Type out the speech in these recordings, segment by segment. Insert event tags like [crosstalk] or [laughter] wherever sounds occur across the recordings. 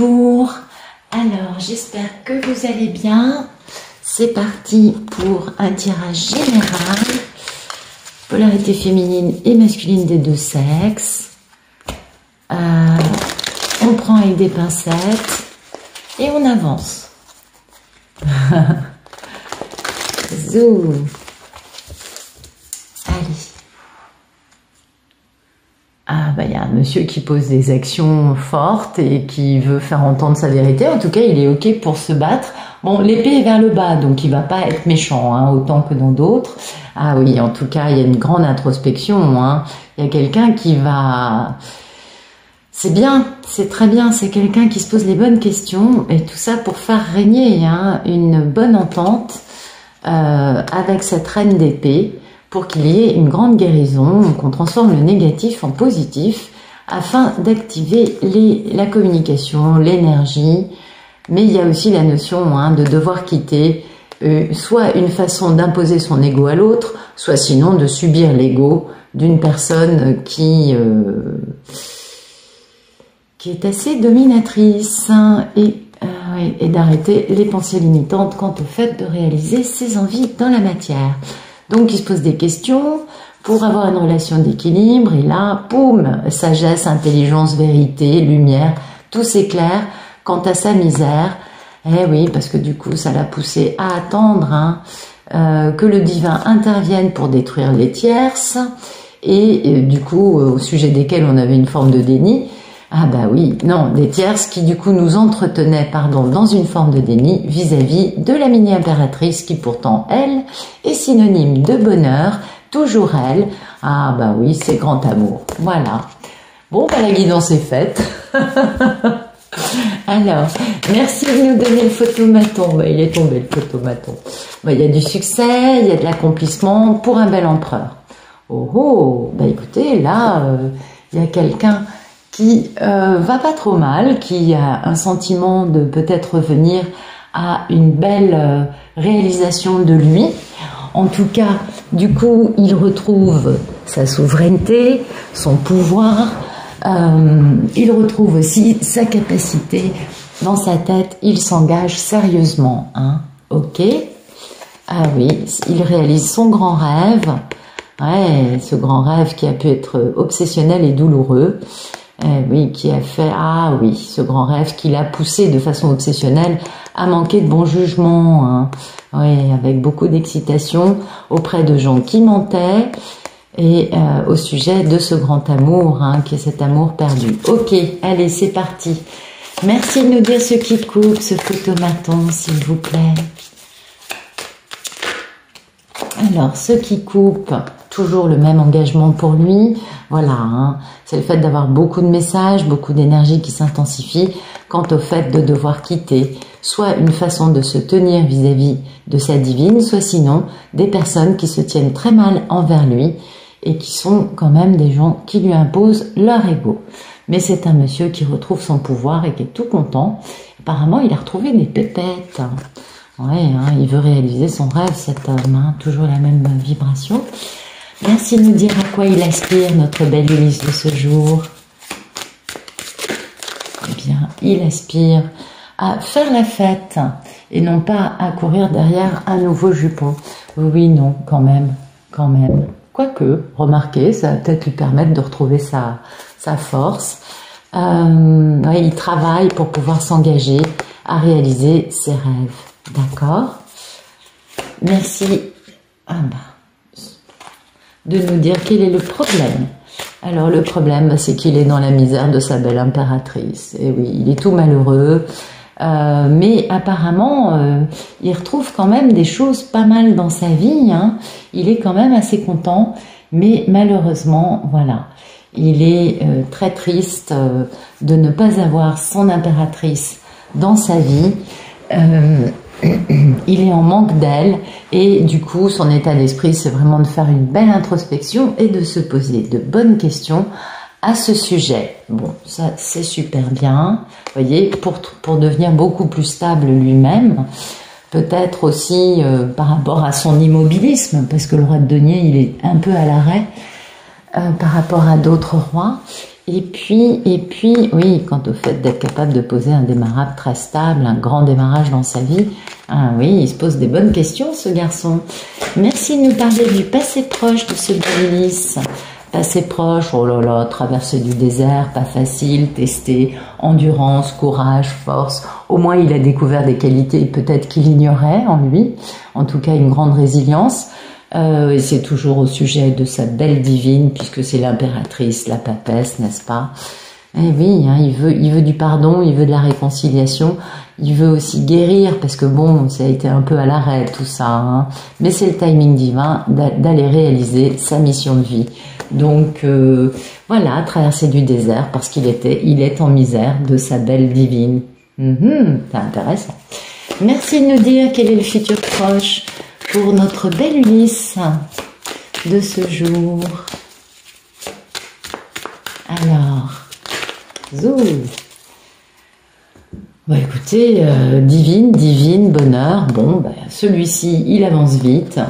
Alors j'espère que vous allez bien. C'est parti pour un tirage général. Polarité féminine et masculine des deux sexes. Euh, on prend avec des pincettes et on avance. [laughs] Ah bah il y a un monsieur qui pose des actions fortes et qui veut faire entendre sa vérité. En tout cas, il est ok pour se battre. Bon, l'épée est vers le bas, donc il va pas être méchant, hein, autant que dans d'autres. Ah oui, en tout cas, il y a une grande introspection. Hein. Il y a quelqu'un qui va... C'est bien, c'est très bien, c'est quelqu'un qui se pose les bonnes questions et tout ça pour faire régner hein, une bonne entente euh, avec cette reine d'épée pour qu'il y ait une grande guérison, qu'on transforme le négatif en positif afin d'activer la communication, l'énergie. Mais il y a aussi la notion hein, de devoir quitter euh, soit une façon d'imposer son ego à l'autre, soit sinon de subir l'ego d'une personne qui euh, est assez dominatrice hein, euh, et d'arrêter les pensées limitantes quant au fait de réaliser ses envies dans la matière. Donc il se pose des questions. Pour avoir une relation d'équilibre et là, poum, sagesse, intelligence, vérité, lumière, tout s'éclaire. Quant à sa misère. Eh oui, parce que du coup, ça l'a poussé à attendre hein, euh, que le divin intervienne pour détruire les tierces. Et euh, du coup, au sujet desquelles on avait une forme de déni, ah bah oui, non, des tierces qui du coup nous entretenaient, pardon, dans une forme de déni vis-à-vis de la mini-impératrice qui pourtant, elle, est synonyme de bonheur, toujours elle. Ah bah oui, c'est grand amour. Voilà. Bon, bah la guidance est faite. [laughs] Alors, merci de nous donner le photomaton. Bah, il est tombé le photomaton. Bah, il y a du succès, il y a de l'accomplissement pour un bel empereur. Oh oh, bah écoutez, là, euh, il y a quelqu'un qui euh, va pas trop mal, qui a un sentiment de peut-être revenir à une belle euh, réalisation de lui. En tout cas, du coup, il retrouve sa souveraineté, son pouvoir, euh, il retrouve aussi sa capacité dans sa tête, il s'engage sérieusement. Hein. Ok Ah oui, il réalise son grand rêve. Ouais, ce grand rêve qui a pu être obsessionnel et douloureux. Eh oui, qui a fait, ah oui, ce grand rêve qui l'a poussé de façon obsessionnelle à manquer de bon jugement, hein. oui, avec beaucoup d'excitation auprès de gens qui mentaient et euh, au sujet de ce grand amour, hein, qui est cet amour perdu. Ok, allez, c'est parti. Merci de nous dire ce qui coupe, ce photomaton, s'il vous plaît. Alors, ce qui coupe, toujours le même engagement pour lui. Voilà, hein. c'est le fait d'avoir beaucoup de messages, beaucoup d'énergie qui s'intensifie quant au fait de devoir quitter soit une façon de se tenir vis-à-vis de sa divine, soit sinon des personnes qui se tiennent très mal envers lui et qui sont quand même des gens qui lui imposent leur ego. Mais c'est un monsieur qui retrouve son pouvoir et qui est tout content. Apparemment, il a retrouvé des pépettes. Ouais, hein, il veut réaliser son rêve, cet homme. Hein, toujours la même vibration. Merci de nous dire à quoi il aspire, notre belle Ulysse de ce jour. Eh bien, il aspire à faire la fête et non pas à courir derrière un nouveau jupon. Oui, non, quand même, quand même. Quoique, remarquez, ça va peut-être lui permettre de retrouver sa, sa force. Euh, il travaille pour pouvoir s'engager à réaliser ses rêves. D'accord? Merci. Ah bah de nous dire quel est le problème. Alors le problème, c'est qu'il est dans la misère de sa belle impératrice. Et oui, il est tout malheureux. Euh, mais apparemment, euh, il retrouve quand même des choses pas mal dans sa vie. Hein. Il est quand même assez content, mais malheureusement, voilà, il est euh, très triste de ne pas avoir son impératrice dans sa vie il est en manque d'elle et du coup son état d'esprit c'est vraiment de faire une belle introspection et de se poser de bonnes questions à ce sujet. Bon, ça c'est super bien, voyez, pour, pour devenir beaucoup plus stable lui-même, peut-être aussi euh, par rapport à son immobilisme, parce que le roi de denier il est un peu à l'arrêt euh, par rapport à d'autres rois, Et puis, et puis, oui, quant au fait d'être capable de poser un démarrage très stable, un grand démarrage dans sa vie, ah oui, il se pose des bonnes questions, ce garçon. Merci de nous parler du passé proche de ce Bélis. Passé proche, oh là là, traverser du désert, pas facile, tester, endurance, courage, force. Au moins, il a découvert des qualités peut-être qu'il ignorait en lui. En tout cas, une grande résilience. Euh, c'est toujours au sujet de sa belle divine, puisque c'est l'impératrice, la papesse, n'est-ce pas? Eh oui, hein, il, veut, il veut du pardon, il veut de la réconciliation, il veut aussi guérir, parce que bon, ça a été un peu à l'arrêt tout ça, hein. mais c'est le timing divin d'aller réaliser sa mission de vie. Donc euh, voilà, traverser du désert, parce qu'il était, il est en misère de sa belle divine. Mhm, c'est intéressant. Merci de nous dire quel est le futur proche pour notre belle Ulysse de ce jour. Alors, zou. Bah écoutez, euh, divine, divine, bonheur. Bon, bah, celui-ci, il avance vite.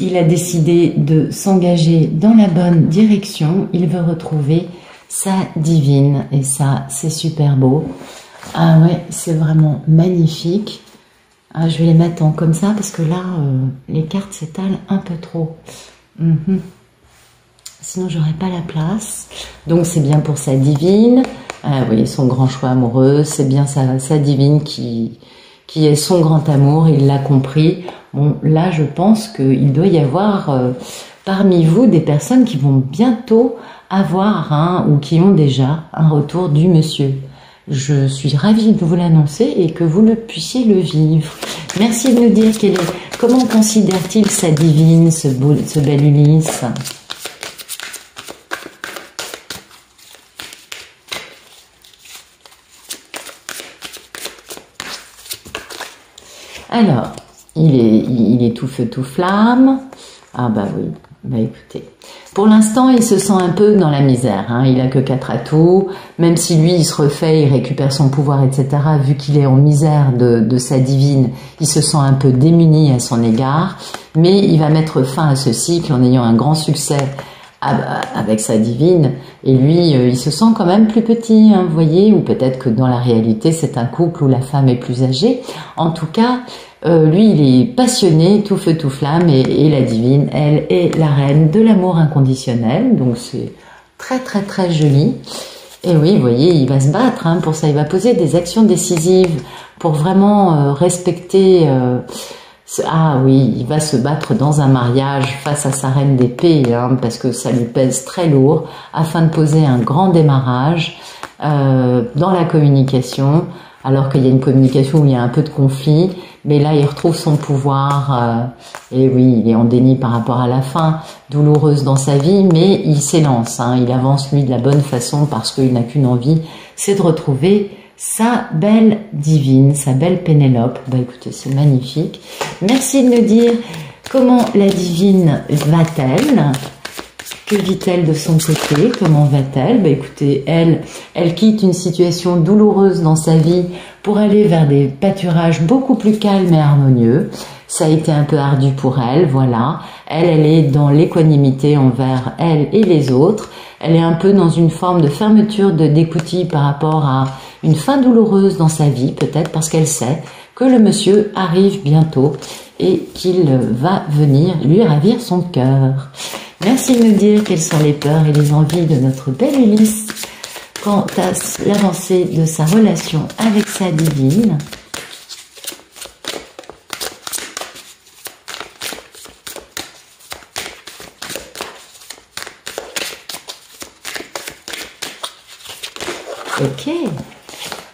Il a décidé de s'engager dans la bonne direction. Il veut retrouver sa divine. Et ça, c'est super beau. Ah ouais, c'est vraiment magnifique. Ah, je vais les mettre en comme ça parce que là, euh, les cartes s'étalent un peu trop. Mhm. Sinon, j'aurais pas la place. Donc, c'est bien pour sa divine. Ah oui, son grand choix amoureux. C'est bien sa, divine qui, est son grand amour. Il l'a compris. Bon, là, je pense qu'il doit y avoir euh, parmi vous des personnes qui vont bientôt avoir un, ou qui ont déjà un retour du monsieur. Je suis ravie de vous l'annoncer et que vous le puissiez le vivre. Merci de nous dire est, comment considère-t-il sa divine, ce, ce bel Ulysse? Alors, il est, il est tout feu, tout flamme. Ah bah oui, bah écoutez, pour l'instant, il se sent un peu dans la misère. Hein. Il a que quatre atouts. Même si lui, il se refait, il récupère son pouvoir, etc. Vu qu'il est en misère de, sa divine, il se sent un peu démuni à son égard. Mais il va mettre fin à ce cycle en ayant un grand succès avec sa divine. Et lui, euh, il se sent quand même plus petit, hein, vous voyez. Ou peut-être que dans la réalité, c'est un couple où la femme est plus âgée. En tout cas, euh, lui, il est passionné, tout feu, tout flamme, et, la divine, elle est la reine de l'amour inconditionnel, donc c'est très, très, très joli. Et oui, vous voyez, il va se battre hein, pour ça, il va poser des actions décisives pour vraiment euh, respecter... Euh, ah oui, il va se battre dans un mariage face à sa reine d'épée, hein, parce que ça lui pèse très lourd, afin de poser un grand démarrage dans la communication, alors qu'il y a une communication où il y a un peu de conflit, mais là il retrouve son pouvoir, euh, et oui, il est en déni par rapport à la fin, douloureuse dans sa vie, mais il s'élance, hein, il avance lui de la bonne façon parce qu'il n'a qu'une envie, c'est de retrouver sa belle divine, sa belle Pénélope. Bah écoutez, c'est magnifique. Merci de nous dire comment la divine va-t-elle que vit-elle de son côté? Comment va-t-elle? Bah écoutez, elle, elle quitte une situation douloureuse dans sa vie pour aller vers des pâturages beaucoup plus calmes et harmonieux. Ça a été un peu ardu pour elle, voilà. Elle, elle est dans l'équanimité envers elle et les autres. Elle est un peu dans une forme de fermeture de d'écoutille par rapport à une fin douloureuse dans sa vie, peut-être parce qu'elle sait que le monsieur arrive bientôt et qu'il va venir lui ravir son cœur. Merci de nous dire quelles sont les peurs et les envies de notre belle Ulysse quant à l'avancée de sa relation avec sa divine. Ok.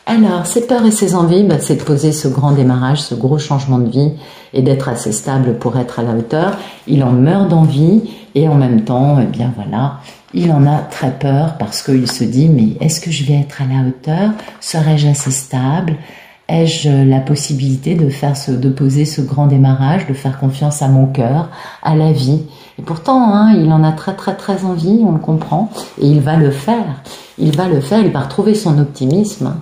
Alors, ses peurs et ses envies, bah, c'est de poser ce grand démarrage, ce gros changement de vie et d'être assez stable pour être à la hauteur. Il en meurt d'envie et en même temps, eh bien voilà, il en a très peur parce qu'il se dit mais est-ce que je vais être à la hauteur? Serais-je assez stable? Ai-je la possibilité de faire ce, de poser ce grand démarrage, de faire confiance à mon cœur, à la vie? Et pourtant, hein, il en a très très très envie, on le comprend, et il va le faire. Il va le faire, il va retrouver son optimisme.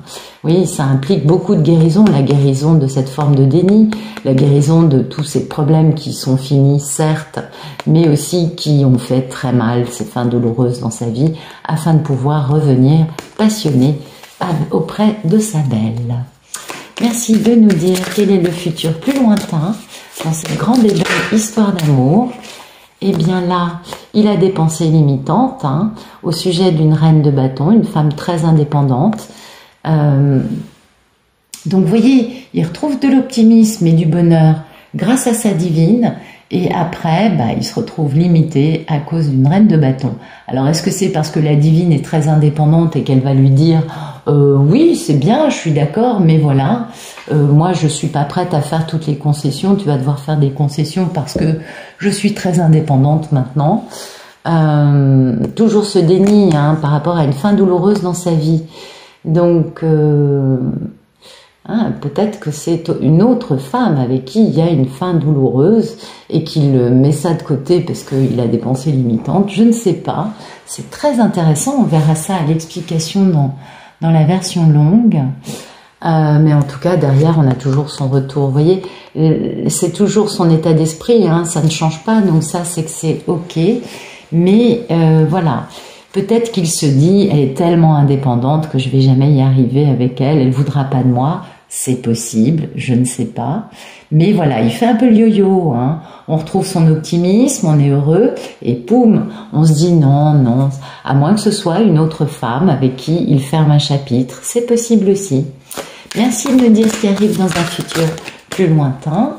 Oui, ça implique beaucoup de guérison, la guérison de cette forme de déni, la guérison de tous ces problèmes qui sont finis, certes, mais aussi qui ont fait très mal, ces fins douloureuses dans sa vie, afin de pouvoir revenir passionné auprès de sa belle. Merci de nous dire quel est le futur plus lointain dans cette grande et histoire d'amour. Eh bien là, il a des pensées limitantes hein, au sujet d'une reine de bâton, une femme très indépendante. Euh, donc vous voyez, il retrouve de l'optimisme et du bonheur grâce à sa divine, et après, bah, il se retrouve limité à cause d'une reine de bâton. Alors est-ce que c'est parce que la divine est très indépendante et qu'elle va lui dire euh, oui, c'est bien, je suis d'accord, mais voilà, euh, moi je suis pas prête à faire toutes les concessions, tu vas devoir faire des concessions parce que je suis très indépendante maintenant. Euh, toujours ce déni hein, par rapport à une fin douloureuse dans sa vie. Donc hein, peut-être que c'est une autre femme avec qui il y a une fin douloureuse et qu'il met ça de côté parce qu'il a des pensées limitantes. Je ne sais pas. C'est très intéressant. On verra ça à l'explication dans dans la version longue. Euh, mais en tout cas, derrière, on a toujours son retour. Vous voyez, euh, c'est toujours son état d'esprit, hein, ça ne change pas, donc ça, c'est que c'est OK. Mais euh, voilà, peut-être qu'il se dit, elle est tellement indépendante que je vais jamais y arriver avec elle, elle voudra pas de moi. C'est possible, je ne sais pas. Mais voilà, il fait un peu le yo-yo. Hein. On retrouve son optimisme, on est heureux, et poum, on se dit non, non, à moins que ce soit une autre femme avec qui il ferme un chapitre. C'est possible aussi. Merci de me dire ce qui arrive dans un futur plus lointain.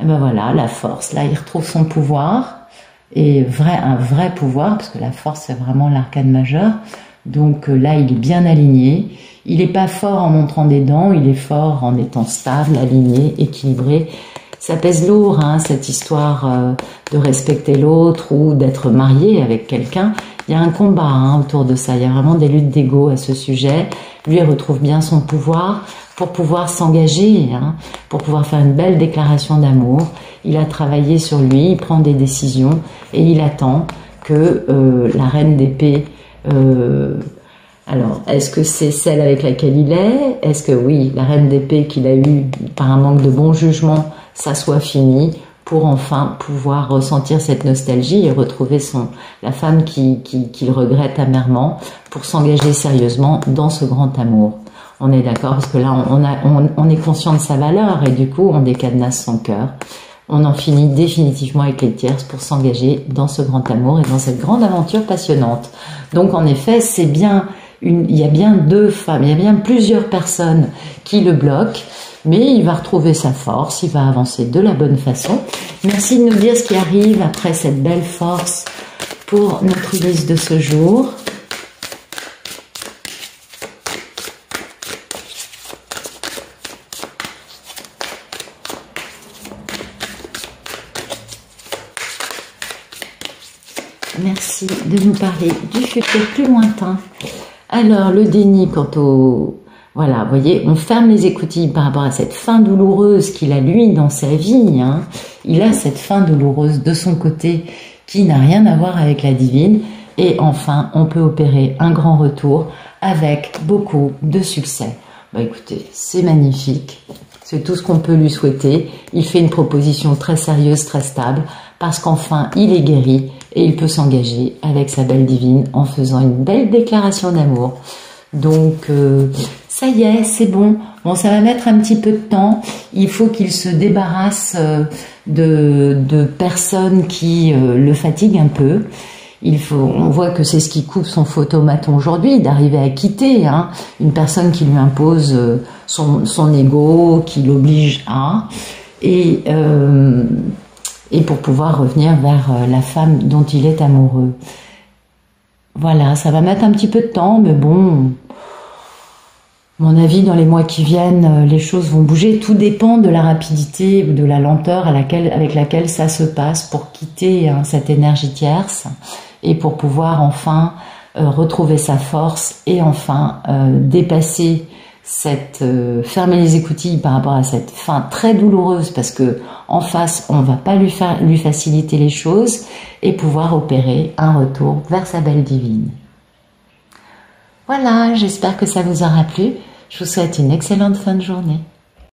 Et ben voilà, la force. Là, il retrouve son pouvoir et vrai, un vrai pouvoir, parce que la force c'est vraiment l'arcane majeur. Donc euh, là, il est bien aligné. Il n'est pas fort en montrant des dents, il est fort en étant stable, aligné, équilibré. Ça pèse lourd, hein, cette histoire euh, de respecter l'autre ou d'être marié avec quelqu'un. Il y a un combat hein, autour de ça, il y a vraiment des luttes d'ego à ce sujet. Lui retrouve bien son pouvoir pour pouvoir s'engager, hein, pour pouvoir faire une belle déclaration d'amour. Il a travaillé sur lui, il prend des décisions et il attend que euh, la reine d'épée euh, alors, est-ce que c'est celle avec laquelle il est? Est-ce que oui, la reine d'épée qu'il a eue par un manque de bon jugement, ça soit fini pour enfin pouvoir ressentir cette nostalgie et retrouver son la femme qui qu'il regrette amèrement pour s'engager sérieusement dans ce grand amour? On est d'accord parce que là on, a, on, est conscient de sa valeur et du coup on décadenasse son cœur. On en finit définitivement avec les tierces pour s'engager dans ce grand amour et dans cette grande aventure passionnante. Donc en effet c'est bien il y a bien deux femmes, il y a bien plusieurs personnes qui le bloquent, mais il va retrouver sa force, il va avancer de la bonne façon. Merci de nous dire ce qui arrive après cette belle force pour notre liste de ce jour. Merci nous parler du futur plus lointain. Alors, le déni quant au... Voilà, vous voyez, on ferme les écoutilles par rapport à cette fin douloureuse qu'il a lui dans sa vie. Hein. Il a cette fin douloureuse de son côté qui n'a rien à voir avec la divine. Et enfin, on peut opérer un grand retour avec beaucoup de succès. Bah écoutez, c'est magnifique. C'est tout ce qu'on peut lui souhaiter. Il fait une proposition très sérieuse, très stable, parce qu'enfin, il est guéri et il peut s'engager avec sa belle divine en faisant une belle déclaration d'amour. Donc euh, ça y est, c'est bon. Bon, ça va mettre un petit peu de temps. Il faut qu'il se débarrasse euh, de, de personnes qui euh, le fatiguent un peu. Il faut, on voit que c'est ce qui coupe son photomaton aujourd'hui, d'arriver à quitter hein, une personne qui lui impose son, son ego, qui l'oblige à. Et et pour pouvoir revenir vers euh, la femme dont il est amoureux. Voilà, ça va mettre un petit peu de temps, mais bon, mon avis, dans les mois qui viennent, euh, les choses vont bouger. Tout dépend de la rapidité ou de la lenteur avec laquelle ça se passe pour quitter hein, cette énergie tierce et pour pouvoir enfin euh, retrouver sa force et enfin dépasser cette euh, fermer les écoutilles par rapport à cette fin très douloureuse parce que en face on va pas lui faciliter les choses et pouvoir opérer un retour vers sa belle divine. Voilà, j'espère que ça vous aura plu. Je vous souhaite une excellente fin de journée.